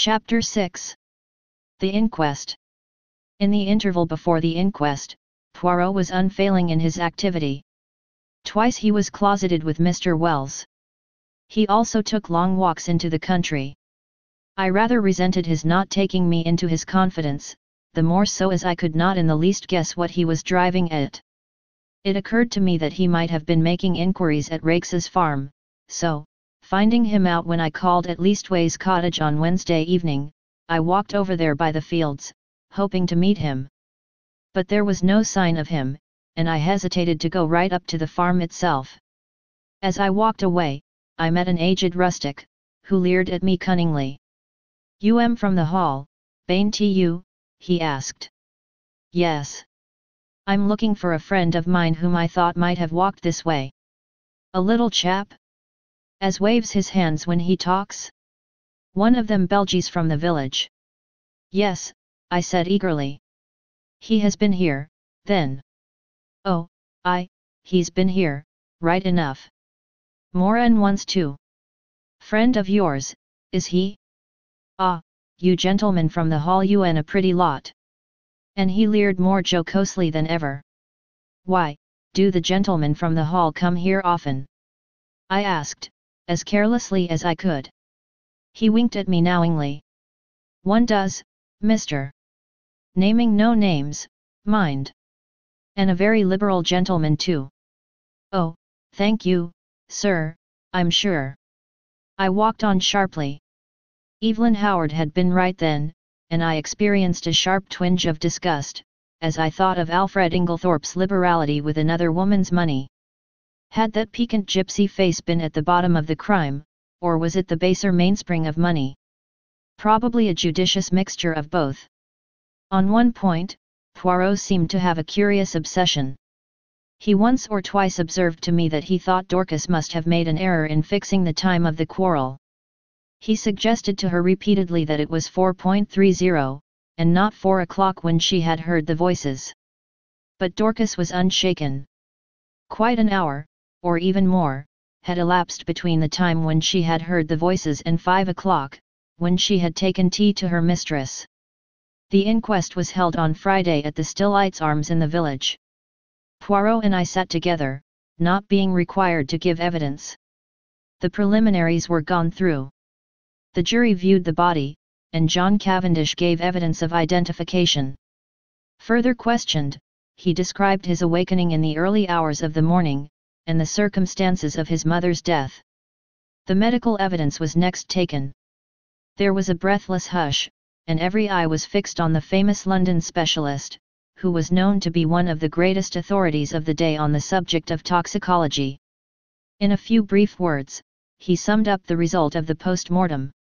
Chapter 6 The Inquest In the interval before the inquest, Poirot was unfailing in his activity. Twice he was closeted with Mr. Wells. He also took long walks into the country. I rather resented his not taking me into his confidence, the more so as I could not in the least guess what he was driving at. It occurred to me that he might have been making inquiries at Raikes's farm, so, finding him out when I called at Leastways Cottage on Wednesday evening, I walked over there by the fields, hoping to meet him. But there was no sign of him, and I hesitated to go right up to the farm itself. As I walked away, I met an aged rustic, who leered at me cunningly. You am from the hall, Bain to you, he asked. Yes. I'm looking for a friend of mine whom I thought might have walked this way. A little chap? As waves his hands when he talks? One of them Belgies from the village. Yes, I said eagerly. He has been here, then. Oh, I, he's been here, right enough. Than once too. Friend of yours, is he? Ah, you gentlemen from the hall you and a pretty lot. And he leered more jocosely than ever. Why, do the gentlemen from the hall come here often? I asked, as carelessly as I could. He winked at me knowingly. One does, mister. Naming no names, mind. And a very liberal gentleman too. Oh, thank you, sir, I'm sure. I walked on sharply. Evelyn Howard had been right then, and I experienced a sharp twinge of disgust, as I thought of Alfred Inglethorpe's liberality with another woman's money. Had that piquant gypsy face been at the bottom of the crime, or was it the baser mainspring of money? Probably a judicious mixture of both. On one point, Poirot seemed to have a curious obsession. He once or twice observed to me that he thought Dorcas must have made an error in fixing the time of the quarrel. He suggested to her repeatedly that it was 4.30, and not 4 o'clock when she had heard the voices. But Dorcas was unshaken. Quite an hour, or even more, had elapsed between the time when she had heard the voices and 5 o'clock, when she had taken tea to her mistress. The inquest was held on Friday at the Stylites Arms in the village. Poirot and I sat together, not being required to give evidence. The preliminaries were gone through. The jury viewed the body, and John Cavendish gave evidence of identification. Further questioned, he described his awakening in the early hours of the morning, and the circumstances of his mother's death. The medical evidence was next taken. There was a breathless hush, and every eye was fixed on the famous London specialist, who was known to be one of the greatest authorities of the day on the subject of toxicology. In a few brief words, he summed up the result of the post-mortem.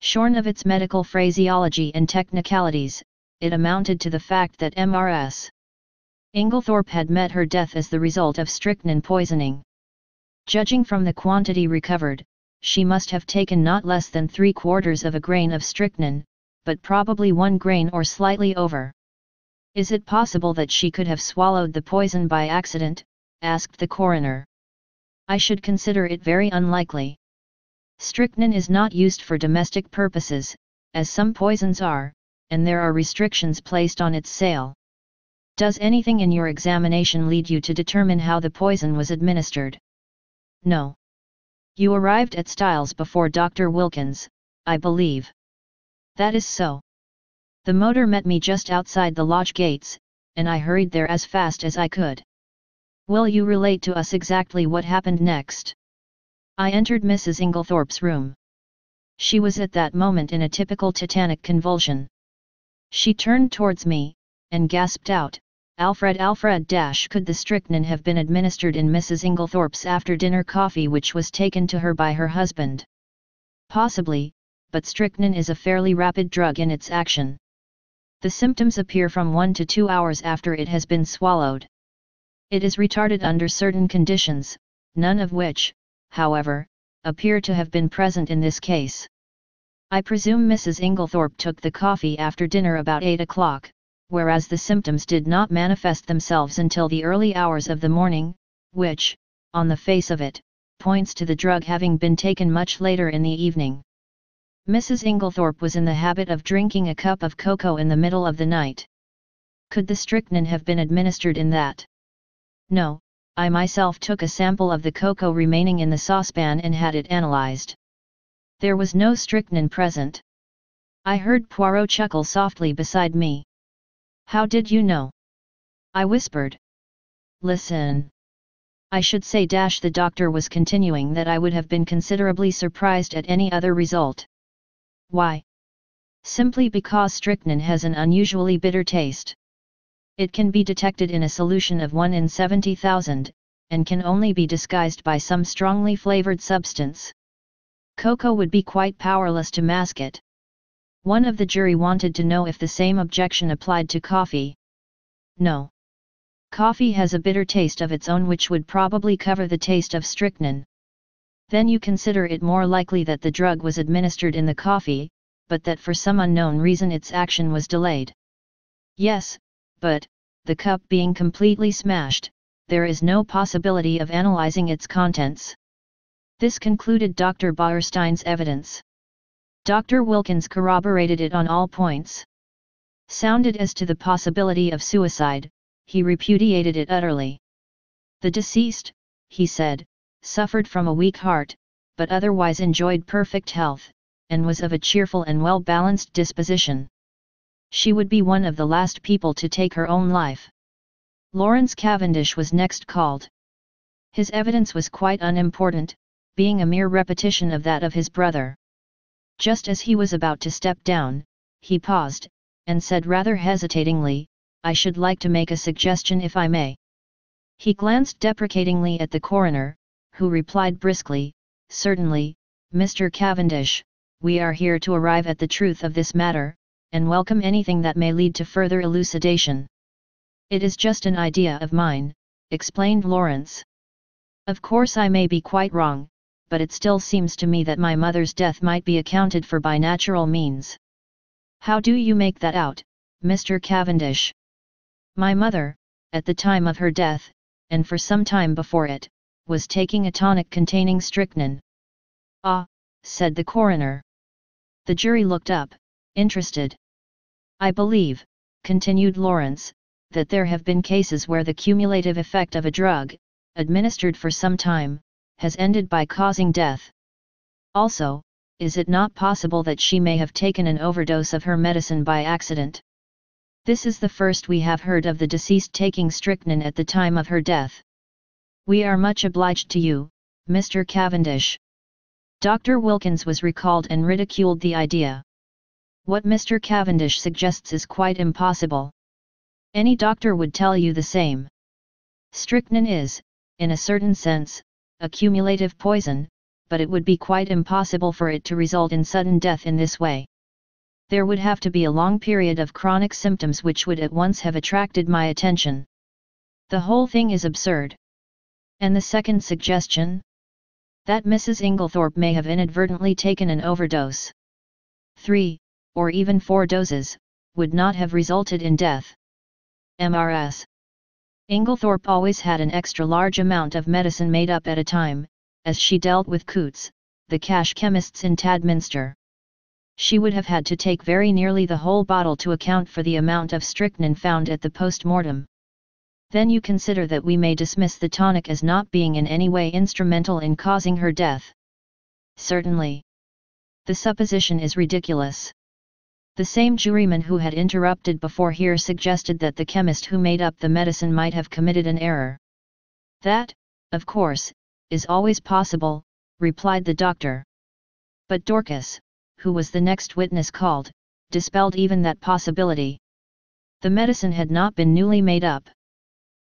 Shorn of its medical phraseology and technicalities, it amounted to the fact that MRS. Inglethorpe had met her death as the result of strychnine poisoning. Judging from the quantity recovered, she must have taken not less than three quarters of a grain of strychnine, but probably one grain or slightly over. Is it possible that she could have swallowed the poison by accident? asked the coroner. I should consider it very unlikely. Strychnine is not used for domestic purposes, as some poisons are, and there are restrictions placed on its sale. Does anything in your examination lead you to determine how the poison was administered? No. You arrived at Styles before Dr. Wilkins, I believe. That is so. The motor met me just outside the lodge gates, and I hurried there as fast as I could. Will you relate to us exactly what happened next? I entered Mrs. Inglethorpe's room. She was at that moment in a typical tetanic convulsion. She turned towards me, and gasped out, Alfred Alfred dash could the strychnine have been administered in Mrs. Inglethorpe's after-dinner coffee which was taken to her by her husband? Possibly, but strychnine is a fairly rapid drug in its action. The symptoms appear from 1 to 2 hours after it has been swallowed. It is retarded under certain conditions, none of which, however, appear to have been present in this case. I presume Mrs. Inglethorpe took the coffee after dinner about 8 o'clock, whereas the symptoms did not manifest themselves until the early hours of the morning, which, on the face of it, points to the drug having been taken much later in the evening. Mrs. Inglethorpe was in the habit of drinking a cup of cocoa in the middle of the night. Could the strychnine have been administered in that? No, I myself took a sample of the cocoa remaining in the saucepan and had it analyzed. There was no strychnine present. I heard Poirot chuckle softly beside me. How did you know? I whispered. Listen. I should say dash the doctor was continuing that I would have been considerably surprised at any other result. Why? Simply because strychnine has an unusually bitter taste. It can be detected in a solution of 1 in 70,000, and can only be disguised by some strongly flavored substance. Cocoa would be quite powerless to mask it. One of the jury wanted to know if the same objection applied to coffee. No. Coffee has a bitter taste of its own which would probably cover the taste of strychnine. Then you consider it more likely that the drug was administered in the coffee, but that for some unknown reason its action was delayed. Yes, but, the cup being completely smashed, there is no possibility of analyzing its contents. This concluded Dr. Bauerstein's evidence. Dr. Wilkins corroborated it on all points. Sounded as to the possibility of suicide, he repudiated it utterly. The deceased, he said, suffered from a weak heart, but otherwise enjoyed perfect health, and was of a cheerful and well-balanced disposition. She would be one of the last people to take her own life. Lawrence Cavendish was next called. His evidence was quite unimportant, being a mere repetition of that of his brother. Just as he was about to step down, he paused, and said rather hesitatingly, I should like to make a suggestion if I may. He glanced deprecatingly at the coroner, who replied briskly, Certainly, Mr. Cavendish, we are here to arrive at the truth of this matter, and welcome anything that may lead to further elucidation. It is just an idea of mine, explained Lawrence. Of course I may be quite wrong, but it still seems to me that my mother's death might be accounted for by natural means. How do you make that out, Mr. Cavendish? My mother, at the time of her death, and for some time before it, was taking a tonic containing strychnine. Ah, said the coroner. The jury looked up, interested. I believe, continued Lawrence, that there have been cases where the cumulative effect of a drug, administered for some time, has ended by causing death. Also, is it not possible that she may have taken an overdose of her medicine by accident? This is the first we have heard of the deceased taking strychnine at the time of her death. We are much obliged to you, Mr. Cavendish. Dr. Wilkins was recalled and ridiculed the idea. What Mr. Cavendish suggests is quite impossible. Any doctor would tell you the same. Strychnine is, in a certain sense, a cumulative poison, but it would be quite impossible for it to result in sudden death in this way. There would have to be a long period of chronic symptoms which would at once have attracted my attention. The whole thing is absurd. And the second suggestion? That Mrs. Inglethorpe may have inadvertently taken an overdose. Three, or even four doses, would not have resulted in death. MRS. Inglethorpe always had an extra large amount of medicine made up at a time, as she dealt with Coot's, the cash chemists in Tadminster. She would have had to take very nearly the whole bottle to account for the amount of strychnine found at the post-mortem then you consider that we may dismiss the tonic as not being in any way instrumental in causing her death. Certainly. The supposition is ridiculous. The same juryman who had interrupted before here suggested that the chemist who made up the medicine might have committed an error. That, of course, is always possible, replied the doctor. But Dorcas, who was the next witness called, dispelled even that possibility. The medicine had not been newly made up.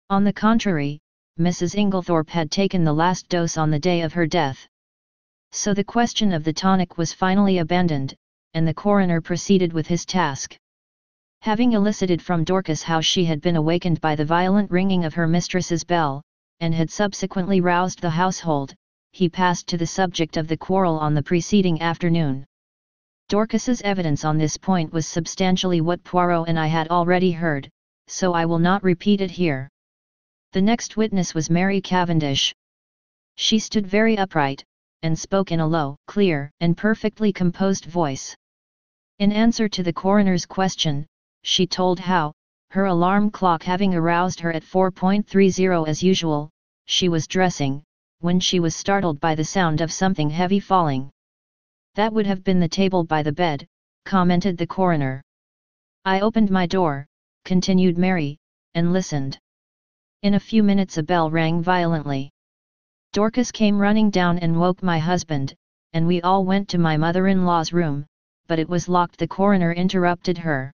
On the contrary, Mrs. Inglethorpe had taken the last dose on the day of her death. So the question of the tonic was finally abandoned, and the coroner proceeded with his task. Having elicited from Dorcas how she had been awakened by the violent ringing of her mistress's bell, and had subsequently roused the household, he passed to the subject of the quarrel on the preceding afternoon. Dorcas's evidence on this point was substantially what Poirot and I had already heard, so I will not repeat it here. The next witness was Mary Cavendish. She stood very upright, and spoke in a low, clear, and perfectly composed voice. In answer to the coroner's question, she told how, her alarm clock having aroused her at 4.30 as usual, she was dressing, when she was startled by the sound of something heavy falling. That would have been the table by the bed, commented the coroner. I opened my door, continued Mary, and listened. In a few minutes a bell rang violently. Dorcas came running down and woke my husband, and we all went to my mother-in-law's room, but it was locked the coroner interrupted her.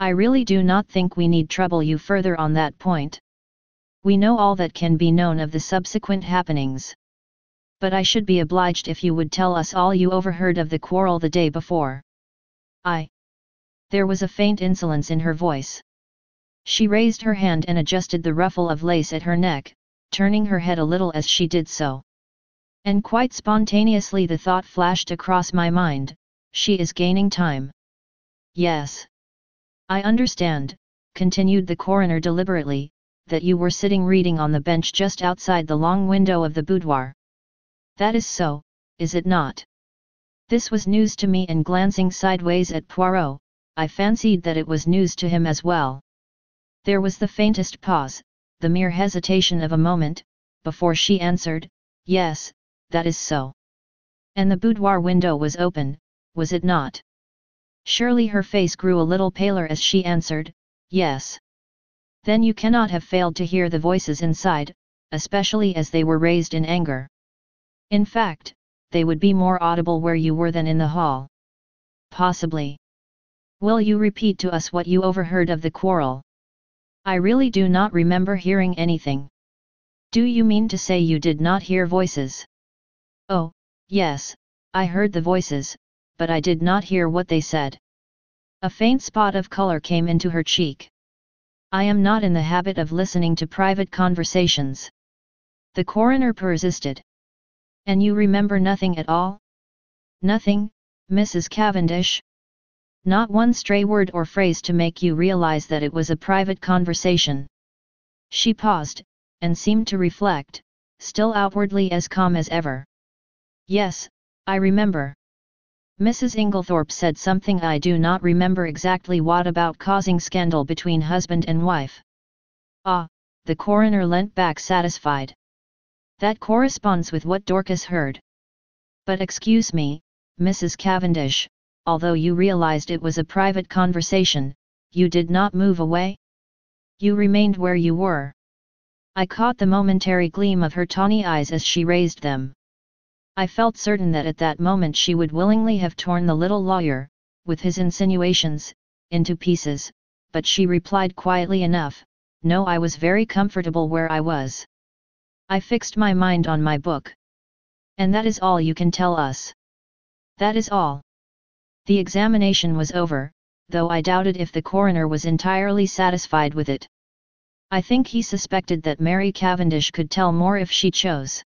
I really do not think we need trouble you further on that point. We know all that can be known of the subsequent happenings. But I should be obliged if you would tell us all you overheard of the quarrel the day before. I. There was a faint insolence in her voice. She raised her hand and adjusted the ruffle of lace at her neck, turning her head a little as she did so. And quite spontaneously the thought flashed across my mind, she is gaining time. Yes. I understand, continued the coroner deliberately, that you were sitting reading on the bench just outside the long window of the boudoir. That is so, is it not? This was news to me and glancing sideways at Poirot, I fancied that it was news to him as well. There was the faintest pause, the mere hesitation of a moment, before she answered, Yes, that is so. And the boudoir window was open, was it not? Surely her face grew a little paler as she answered, Yes. Then you cannot have failed to hear the voices inside, especially as they were raised in anger. In fact, they would be more audible where you were than in the hall. Possibly. Will you repeat to us what you overheard of the quarrel? I really do not remember hearing anything. Do you mean to say you did not hear voices? Oh, yes, I heard the voices, but I did not hear what they said. A faint spot of color came into her cheek. I am not in the habit of listening to private conversations. The coroner persisted. And you remember nothing at all? Nothing, Mrs. Cavendish? Not one stray word or phrase to make you realize that it was a private conversation. She paused, and seemed to reflect, still outwardly as calm as ever. Yes, I remember. Mrs. Inglethorpe said something I do not remember exactly what about causing scandal between husband and wife. Ah, the coroner leant back satisfied. That corresponds with what Dorcas heard. But excuse me, Mrs. Cavendish, although you realized it was a private conversation, you did not move away? You remained where you were. I caught the momentary gleam of her tawny eyes as she raised them. I felt certain that at that moment she would willingly have torn the little lawyer, with his insinuations, into pieces, but she replied quietly enough, No I was very comfortable where I was. I fixed my mind on my book. And that is all you can tell us. That is all. The examination was over, though I doubted if the coroner was entirely satisfied with it. I think he suspected that Mary Cavendish could tell more if she chose.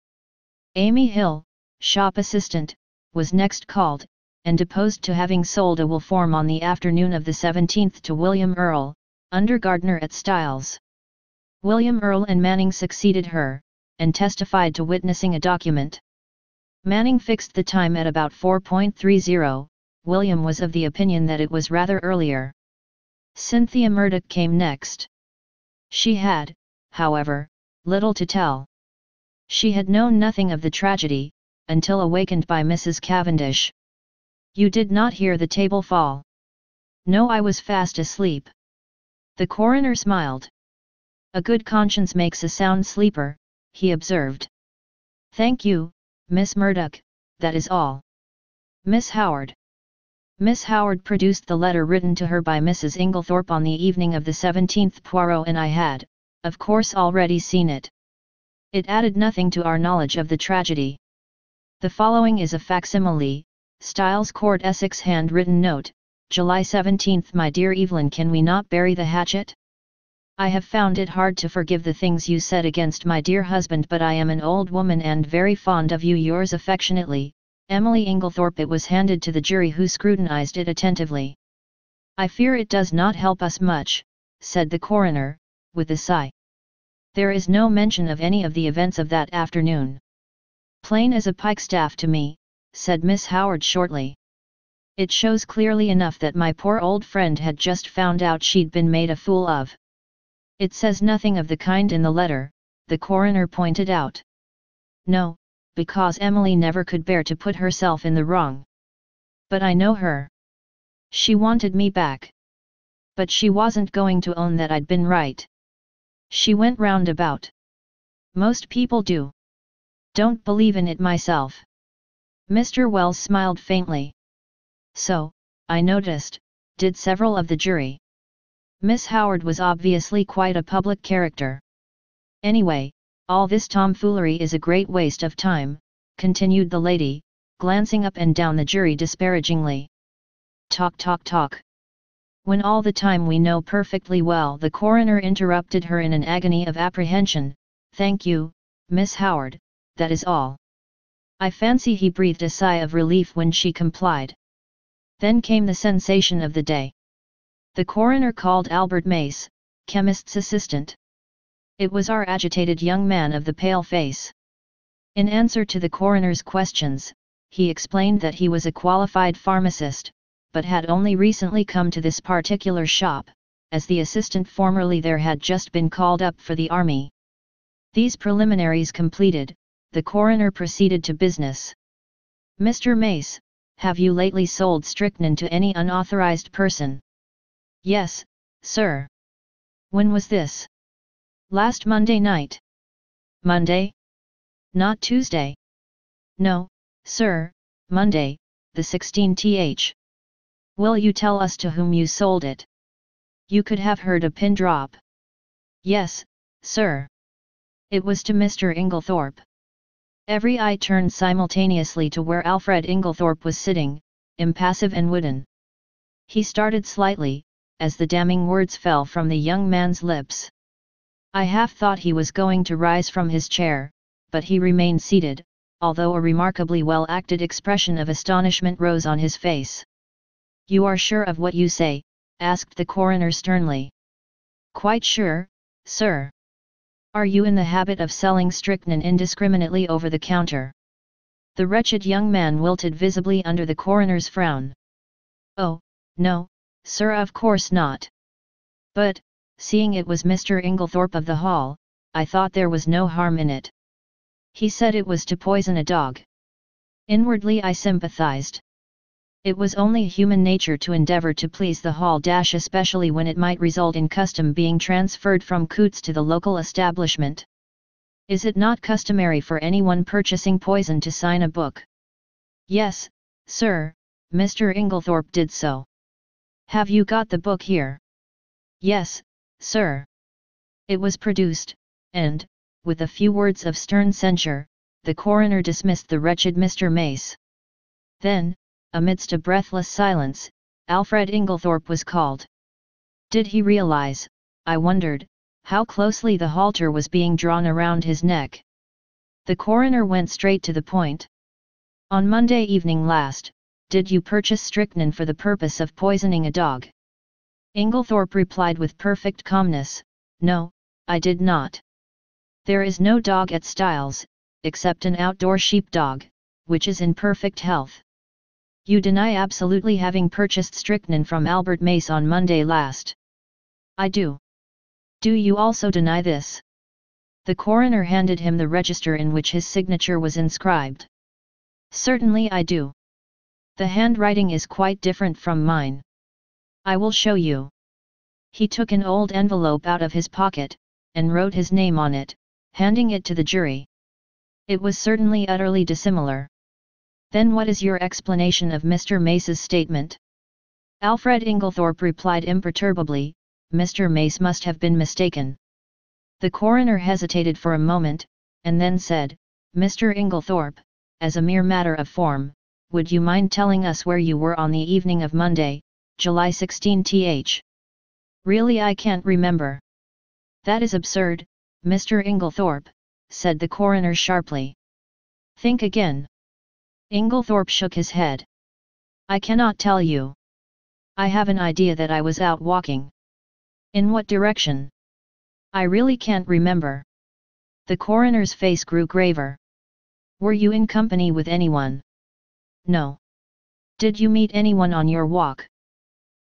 Amy Hill, shop assistant, was next called, and deposed to having sold a will form on the afternoon of the 17th to William Earl, under gardener at Styles. William Earl and Manning succeeded her, and testified to witnessing a document. Manning fixed the time at about 4.30, William was of the opinion that it was rather earlier. Cynthia Murdoch came next. She had, however, little to tell. She had known nothing of the tragedy, until awakened by Mrs. Cavendish. You did not hear the table fall. No I was fast asleep. The coroner smiled. A good conscience makes a sound sleeper, he observed. Thank you, Miss Murdoch, that is all. Miss Howard. Miss Howard produced the letter written to her by Mrs. Inglethorpe on the evening of the 17th Poirot and I had, of course already seen it. It added nothing to our knowledge of the tragedy. The following is a facsimile, Styles Court Essex handwritten note, July 17 My dear Evelyn can we not bury the hatchet? I have found it hard to forgive the things you said against my dear husband but I am an old woman and very fond of you yours affectionately, Emily Inglethorpe it was handed to the jury who scrutinized it attentively. I fear it does not help us much, said the coroner, with a sigh. There is no mention of any of the events of that afternoon. Plain as a pikestaff to me, said Miss Howard shortly. It shows clearly enough that my poor old friend had just found out she'd been made a fool of. It says nothing of the kind in the letter, the coroner pointed out. No, because Emily never could bear to put herself in the wrong. But I know her. She wanted me back. But she wasn't going to own that I'd been right. She went round about. Most people do. Don't believe in it myself. Mr. Wells smiled faintly. So, I noticed, did several of the jury. Miss Howard was obviously quite a public character. Anyway, all this tomfoolery is a great waste of time, continued the lady, glancing up and down the jury disparagingly. Talk talk talk. When all the time we know perfectly well the coroner interrupted her in an agony of apprehension, Thank you, Miss Howard, that is all. I fancy he breathed a sigh of relief when she complied. Then came the sensation of the day. The coroner called Albert Mace, chemist's assistant. It was our agitated young man of the pale face. In answer to the coroner's questions, he explained that he was a qualified pharmacist, but had only recently come to this particular shop, as the assistant formerly there had just been called up for the army. These preliminaries completed, the coroner proceeded to business. Mr. Mace, have you lately sold strychnine to any unauthorized person? Yes, sir. When was this? Last Monday night. Monday? Not Tuesday. No, sir, Monday, the 16th. Will you tell us to whom you sold it? You could have heard a pin drop. Yes, sir. It was to Mr. Inglethorpe. Every eye turned simultaneously to where Alfred Inglethorpe was sitting, impassive and wooden. He started slightly, as the damning words fell from the young man's lips. I half thought he was going to rise from his chair, but he remained seated, although a remarkably well-acted expression of astonishment rose on his face. You are sure of what you say? asked the coroner sternly. Quite sure, sir. Are you in the habit of selling strychnine indiscriminately over the counter? The wretched young man wilted visibly under the coroner's frown. Oh, no, sir of course not. But, seeing it was Mr. Inglethorpe of the Hall, I thought there was no harm in it. He said it was to poison a dog. Inwardly I sympathized. It was only human nature to endeavour to please the hall dash especially when it might result in custom being transferred from Coot's to the local establishment. Is it not customary for anyone purchasing poison to sign a book? Yes, sir, Mr. Inglethorpe did so. Have you got the book here? Yes, sir. It was produced, and, with a few words of stern censure, the coroner dismissed the wretched Mr. Mace. Then, amidst a breathless silence, Alfred Inglethorpe was called. Did he realize, I wondered, how closely the halter was being drawn around his neck? The coroner went straight to the point. On Monday evening last, did you purchase strychnine for the purpose of poisoning a dog? Inglethorpe replied with perfect calmness, No, I did not. There is no dog at Styles, except an outdoor sheepdog, which is in perfect health. You deny absolutely having purchased strychnine from Albert Mace on Monday last. I do. Do you also deny this? The coroner handed him the register in which his signature was inscribed. Certainly I do. The handwriting is quite different from mine. I will show you. He took an old envelope out of his pocket, and wrote his name on it, handing it to the jury. It was certainly utterly dissimilar. Then what is your explanation of Mr. Mace's statement? Alfred Inglethorpe replied imperturbably, Mr. Mace must have been mistaken. The coroner hesitated for a moment, and then said, Mr. Inglethorpe, as a mere matter of form, would you mind telling us where you were on the evening of Monday, July 16 th? Really I can't remember. That is absurd, Mr. Inglethorpe, said the coroner sharply. Think again. Inglethorpe shook his head. I cannot tell you. I have an idea that I was out walking. In what direction? I really can't remember. The coroner's face grew graver. Were you in company with anyone? No. Did you meet anyone on your walk?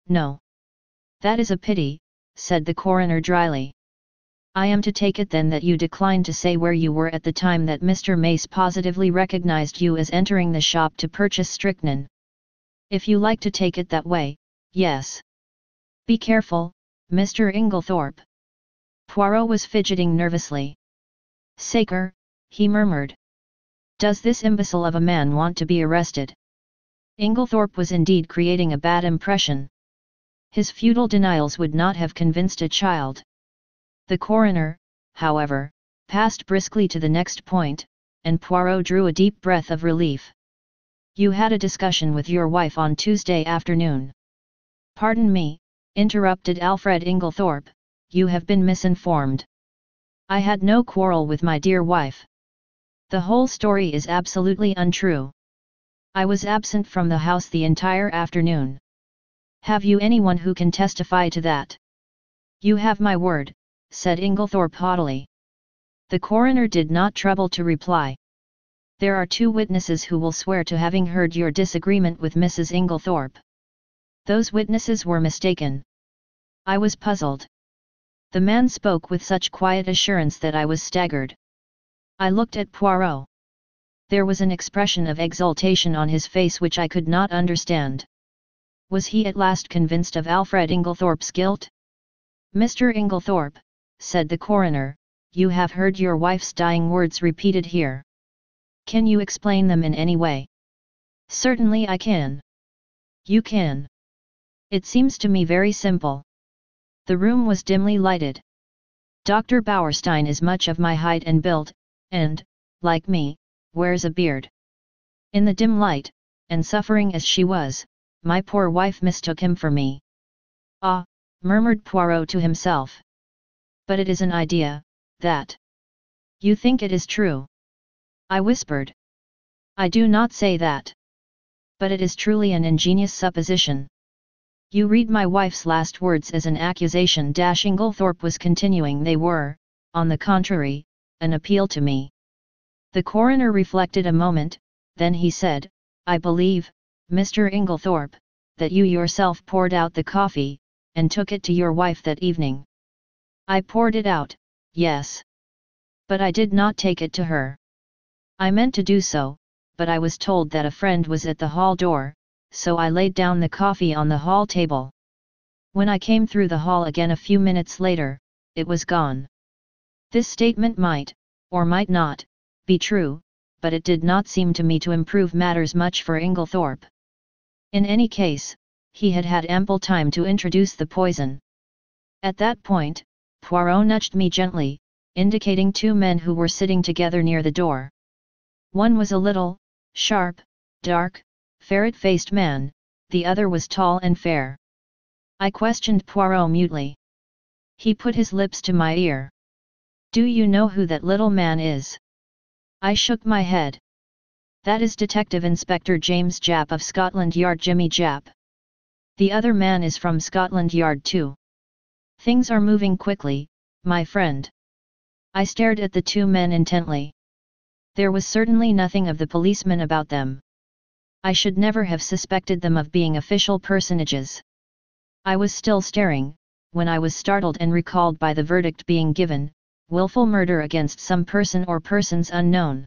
No. That is a pity, said the coroner dryly. I am to take it then that you declined to say where you were at the time that Mr. Mace positively recognized you as entering the shop to purchase strychnine. If you like to take it that way, yes. Be careful, Mr. Inglethorpe. Poirot was fidgeting nervously. Saker, he murmured. Does this imbecile of a man want to be arrested? Inglethorpe was indeed creating a bad impression. His futile denials would not have convinced a child. The coroner, however, passed briskly to the next point, and Poirot drew a deep breath of relief. You had a discussion with your wife on Tuesday afternoon. Pardon me, interrupted Alfred Inglethorpe, you have been misinformed. I had no quarrel with my dear wife. The whole story is absolutely untrue. I was absent from the house the entire afternoon. Have you anyone who can testify to that? You have my word, said Inglethorpe haughtily. The coroner did not trouble to reply. There are two witnesses who will swear to having heard your disagreement with Mrs. Inglethorpe. Those witnesses were mistaken. I was puzzled. The man spoke with such quiet assurance that I was staggered. I looked at Poirot. There was an expression of exultation on his face which I could not understand. Was he at last convinced of Alfred Inglethorpe's guilt? Mr. Inglethorpe, said the coroner, you have heard your wife's dying words repeated here. Can you explain them in any way? Certainly I can. You can. It seems to me very simple. The room was dimly lighted. Dr. Bauerstein is much of my height and build, and, like me, wears a beard. In the dim light, and suffering as she was, my poor wife mistook him for me. Ah, murmured Poirot to himself. But it is an idea, that. You think it is true? I whispered. I do not say that. But it is truly an ingenious supposition. You read my wife's last words as an accusation. Inglethorpe was continuing. They were, on the contrary, an appeal to me. The coroner reflected a moment, then he said, I believe, Mr. Inglethorpe, that you yourself poured out the coffee, and took it to your wife that evening. I poured it out, yes. But I did not take it to her. I meant to do so, but I was told that a friend was at the hall door, so I laid down the coffee on the hall table. When I came through the hall again a few minutes later, it was gone. This statement might, or might not, be true, but it did not seem to me to improve matters much for Inglethorpe. In any case, he had had ample time to introduce the poison. At that point, Poirot nudged me gently, indicating two men who were sitting together near the door. One was a little, sharp, dark, ferret-faced man, the other was tall and fair. I questioned Poirot mutely. He put his lips to my ear. Do you know who that little man is? I shook my head. That is Detective Inspector James Japp of Scotland Yard Jimmy Japp. The other man is from Scotland Yard too. Things are moving quickly, my friend. I stared at the two men intently. There was certainly nothing of the policeman about them. I should never have suspected them of being official personages. I was still staring, when I was startled and recalled by the verdict being given, willful murder against some person or persons unknown.